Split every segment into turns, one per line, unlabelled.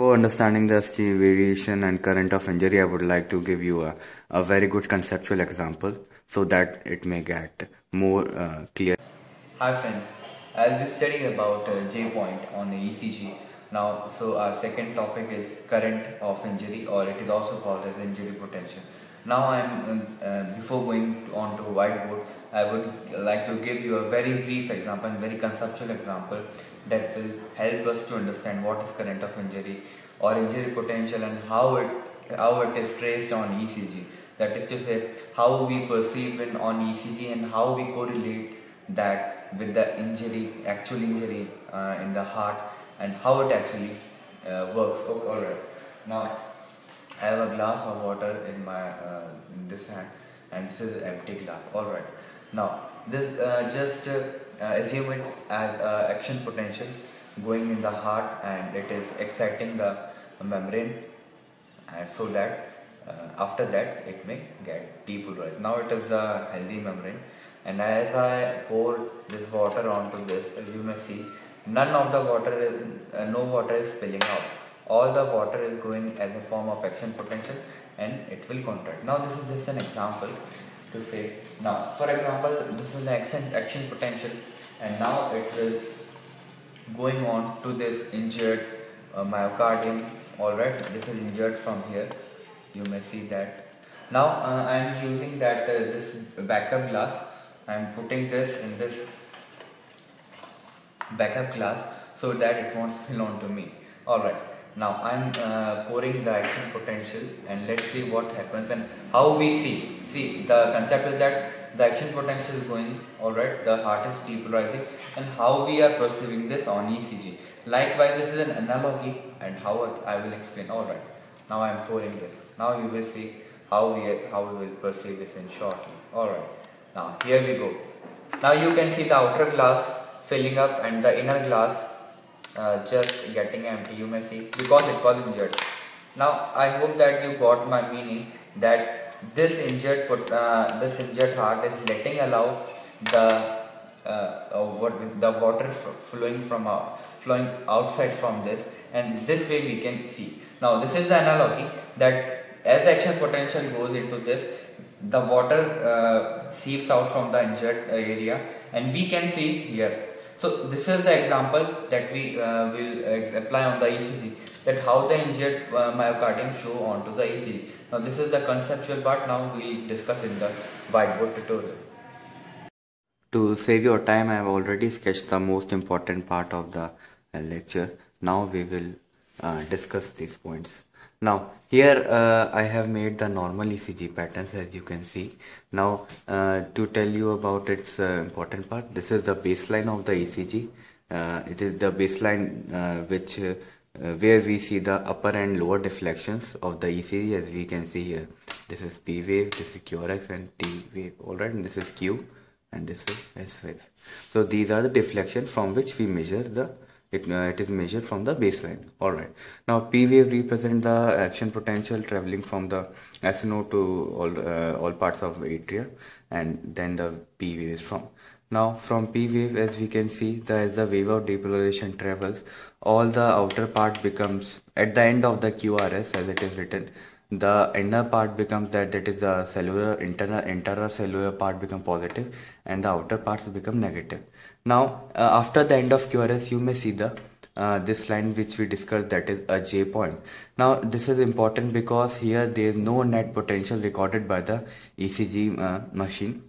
before understanding the ST variation and current of injury, I would like to give you a, a very good conceptual example so that it may get more uh, clear.
Hi friends, I'll be studying about uh, J point on the ECG. Now, so our second topic is current of injury or it is also called as injury potential. Now I'm, uh, uh, before going on to whiteboard, I would like to give you a very brief example, very conceptual example that will help us to understand what is current of injury or injury potential and how it, how it is traced on ECG. That is to say, how we perceive it on ECG and how we correlate that with the injury, actual injury uh, in the heart and how it actually uh, works. Okay, alright. Now, I have a glass of water in my uh, in this hand and this is empty glass. Alright now this uh, just uh, assume it as action potential going in the heart and it is exciting the membrane and so that uh, after that it may get depolarized. Now it is a healthy membrane and as I pour this water onto this you may see none of the water is uh, no water is spilling out all the water is going as a form of action potential and it will contract. Now this is just an example to say now for example this is the action, action potential and now it will going on to this injured uh, myocardium. Alright this is injured from here. You may see that. Now uh, I am using that uh, this backup glass. I am putting this in this backup glass so that it won't spill onto me. Alright now I'm uh, pouring the action potential and let's see what happens and how we see. See the concept is that the action potential is going alright, the heart is depolarizing and how we are perceiving this on ECG. Likewise this is an analogy and how I will explain alright. Now I am pouring this. Now you will see how we, how we will perceive this in shortly. Alright. Now here we go. Now you can see the outer glass filling up and the inner glass uh, just getting empty. You may see. Because it was injured. Now i hope that you got my meaning that this injured put, uh, this injured heart is letting allow the uh, uh what the water flowing from uh, flowing outside from this. And this way we can see. Now this is the analogy that as action potential goes into this the water uh, seeps out from the injured area. And we can see here so this is the example that we uh, will uh, apply on the ECG that how the injured uh, myocardium show onto the ECG. Now this is the conceptual part now we will discuss in the whiteboard tutorial.
To save your time I have already sketched the most important part of the uh, lecture. Now we will uh, discuss these points. Now here uh, I have made the normal ECG patterns as you can see. Now uh, to tell you about its uh, important part, this is the baseline of the ECG. Uh, it is the baseline uh, which uh, where we see the upper and lower deflections of the ECG as we can see here. This is P wave, this is QRS and T wave. Alright, and this is Q and this is S wave. So these are the deflections from which we measure the it, uh, it is measured from the baseline. All right. Now p wave represent the action potential traveling from the SA node to all uh, all parts of atria and then the p wave is from. Now from p wave as we can see the as the wave of depolarization travels all the outer part becomes at the end of the qrs as it is written the inner part becomes that that is the cellular internal intracellular part become positive and the outer parts become negative. Now uh, after the end of qrs you may see the uh, this line which we discussed that is a j point. Now this is important because here there is no net potential recorded by the ecg uh, machine.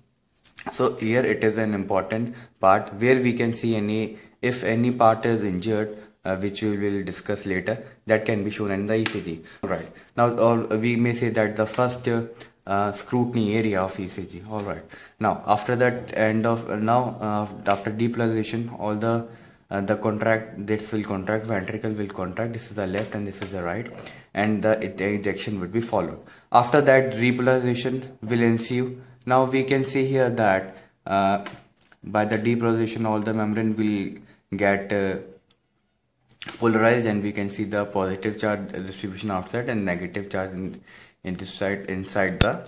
So here it is an important part where we can see any if any part is injured uh, which we will discuss later that can be shown in the ECG. Alright, now or we may say that the first uh, uh, scrutiny area of ECG. Alright, now after that end of uh, now uh, after depolarization all the uh, the contract this will contract ventricle will contract this is the left and this is the right and the, the ejection would be followed after that repolarization will ensue now we can see here that by the depolarization all the membrane will get polarized and we can see the positive charge distribution outside and negative charge in, inside inside the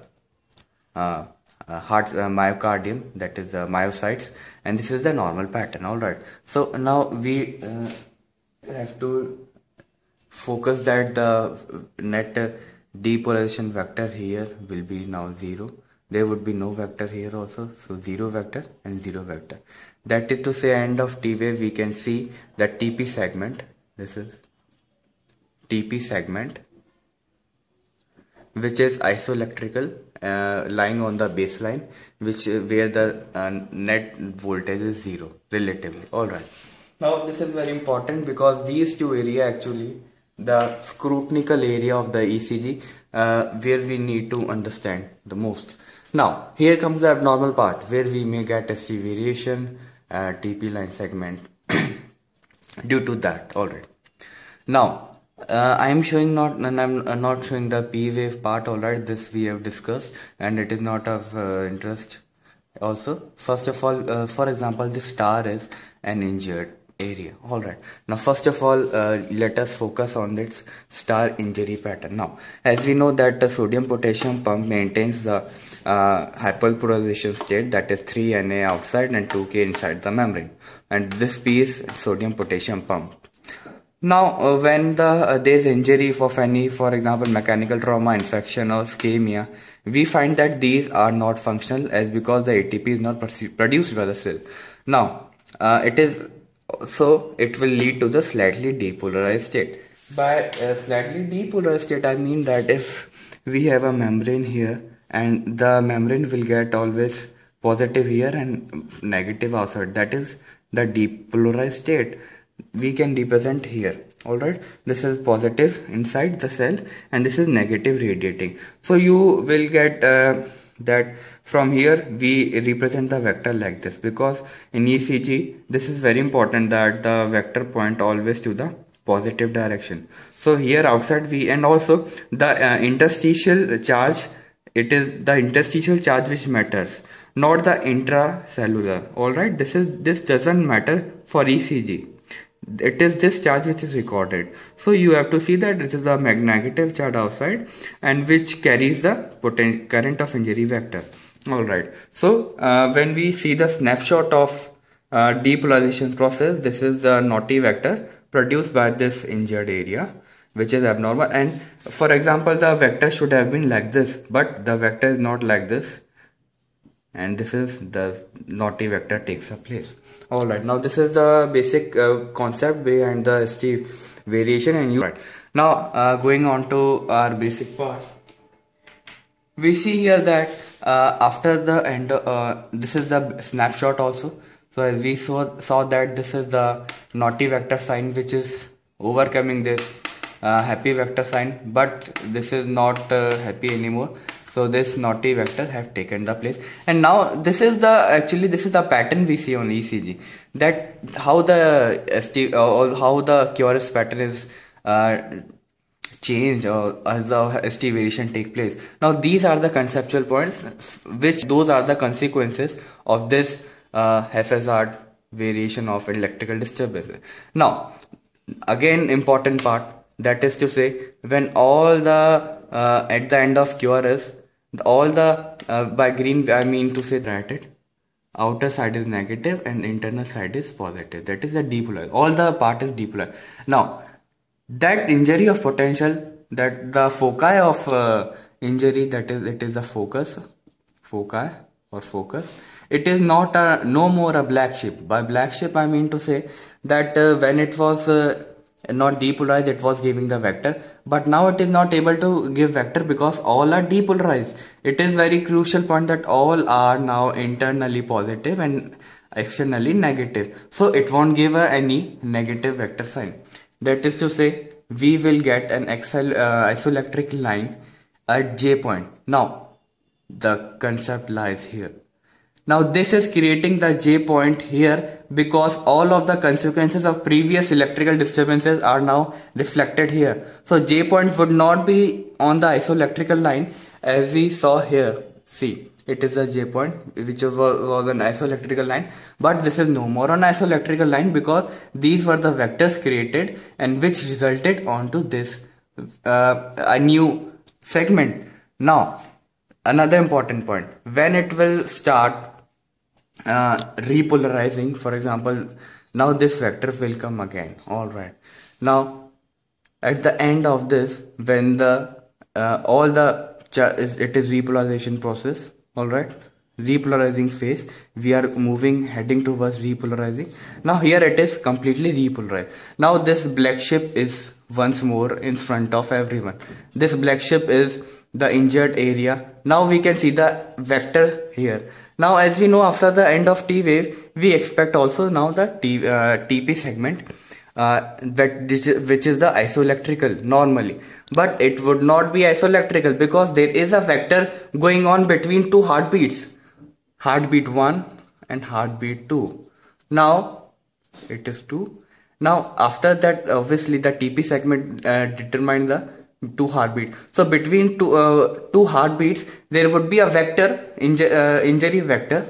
uh, uh, heart uh, myocardium that is the myocytes. And this is the normal pattern all right. So now we uh, have to focus that the net depolarization vector here will be now 0 there would be no vector here also. So 0 vector and 0 vector. That is to say end of t wave we can see that tp segment. This is tp segment which is isoelectrical uh, lying on the baseline which uh, where the uh, net voltage is zero relatively. All right. Now this is very important because these two area actually the scrutinical area of the ECG uh, where we need to understand the most now here comes the abnormal part where we may get ST variation uh, TP line segment due to that alright now uh, I am showing not and I'm uh, not showing the P wave part alright this we have discussed and it is not of uh, interest also. First of all uh, for example this star is an injured area. All right. Now first of all uh, let us focus on this star injury pattern. Now as we know that the sodium potassium pump maintains the uh, hyperpolarization state that is 3 Na outside and 2K inside the membrane. And this piece sodium potassium pump. Now uh, when the uh, there is injury of any for example mechanical trauma infection or ischemia we find that these are not functional as because the ATP is not produced by the cell. Now uh, it is so it will lead to the slightly depolarized state. By uh, slightly depolarized state i mean that if we have a membrane here and the membrane will get always positive here and negative outside. That is the depolarized state we can represent here. All right this is positive inside the cell and this is negative radiating. So you will get uh, that from here we represent the vector like this. Because in ECG this is very important that the vector point always to the positive direction. So here outside we and also the uh, interstitial charge it is the interstitial charge which matters not the intracellular. All right? This is this doesn't matter for ECG it is this charge which is recorded. So you have to see that it is a negative charge outside and which carries the potential current of injury vector. All right. So uh, when we see the snapshot of uh, depolarization process this is the naughty vector produced by this injured area which is abnormal. And for example the vector should have been like this but the vector is not like this and this is the naughty vector takes a place. All right now this is the basic uh, concept behind the st variation and you right. Now uh, going on to our basic part. We see here that uh, after the end uh, this is the snapshot also. So as we saw saw that this is the naughty vector sign which is overcoming this uh, happy vector sign. But this is not uh, happy anymore so this naughty vector have taken the place and now this is the actually this is the pattern we see on ECG that how the ST, uh, how the QRS pattern is uh, change or as the ST variation take place. Now these are the conceptual points which those are the consequences of this uh, FSR variation of electrical disturbance. Now again important part that is to say when all the uh, at the end of QRS all the uh, by green I mean to say that it outer side is negative and internal side is positive. That is the depolarized all the part is depolarized now that injury of potential that the foci of uh, injury that is it is the focus foci or focus. It is not a no more a black sheep. By black sheep i mean to say that uh, when it was uh, not depolarized it was giving the vector. But now it is not able to give vector because all are depolarized it is very crucial point that all are now internally positive and externally negative. So it won't give a, any negative vector sign. That is to say we will get an XL, uh, isoelectric line at j point. Now the concept lies here now this is creating the J point here because all of the consequences of previous electrical disturbances are now reflected here. So J point would not be on the isoelectrical line as we saw here. See, it is a J point which was, an isoelectrical line but this is no more an isoelectrical line because these were the vectors created and which resulted onto this uh, a new segment. Now another important point when it will start uh, repolarizing for example now this vector will come again. All right. Now at the end of this when the uh, all the it is repolarization process all right repolarizing phase we are moving heading towards repolarizing. Now here it is completely repolarized. Now this black ship is once more in front of everyone. This black ship is the injured area. Now we can see the vector here. Now as we know after the end of t wave we expect also now the t, uh, tp segment uh, that which is the isoelectrical normally. But it would not be isoelectrical because there is a vector going on between two heartbeats. Heartbeat 1 and heartbeat 2 now it is 2 now after that obviously the TP segment uh, determine the two heartbeats. So between two uh, two heartbeats there would be a vector uh, injury vector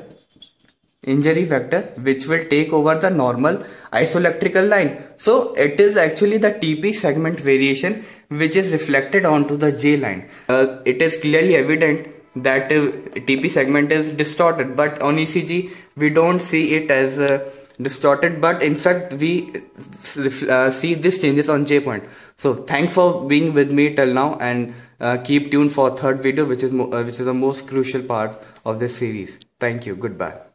injury vector which will take over the normal isoelectrical line. So it is actually the TP segment variation which is reflected onto the J line. Uh, it is clearly evident that uh, TP segment is distorted but on ECG we don't see it as uh, distorted but in fact we uh, see this changes on J point. So thanks for being with me till now and uh, keep tuned for third video which is uh, which is the most crucial part of this series. Thank you. Goodbye